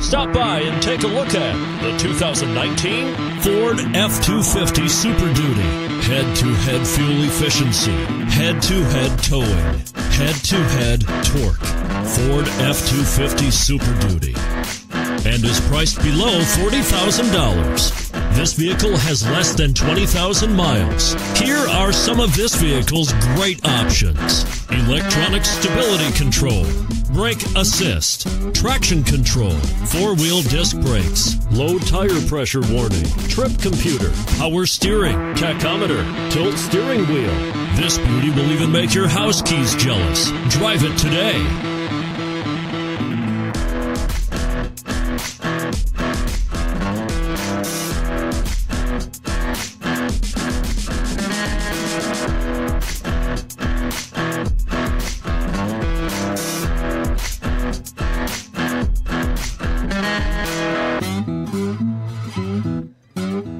Stop by and take a look at the 2019 Ford F-250 Super Duty. Head-to-head fuel efficiency, head-to-head towing, head-to-head torque. Ford F-250 Super Duty and is priced below $40,000. This vehicle has less than 20,000 miles. Here are some of this vehicle's great options. Electronic stability control, brake assist, traction control, four-wheel disc brakes, low tire pressure warning, trip computer, power steering, tachometer, tilt steering wheel. This beauty will even make your house keys jealous. Drive it today.